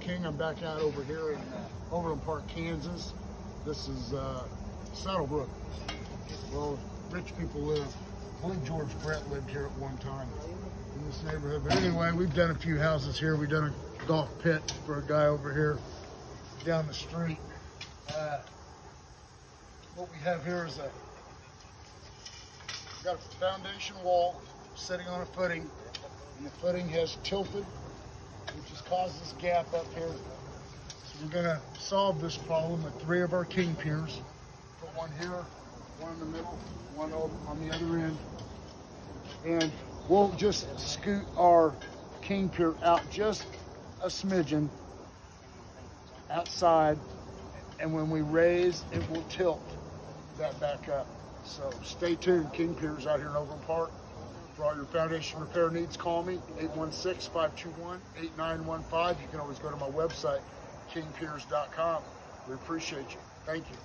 King. I'm back out over here in Overland Park, Kansas. This is uh, Saddlebrook. Well, rich people live. I believe George Brett lived here at one time in this neighborhood. But anyway, we've done a few houses here. We've done a golf pit for a guy over here down the street. Uh, what we have here is a got a foundation wall sitting on a footing, and the footing has tilted, caused this gap up here. So we're gonna solve this problem with three of our king piers. Put one here, one in the middle, one on the other end. And we'll just scoot our king pier out just a smidgen outside. And when we raise, it will tilt that back up. So stay tuned. King Piers out here in Overland Park. For all your foundation repair needs, call me 816-521-8915. You can always go to my website, kingpiers.com. We appreciate you. Thank you.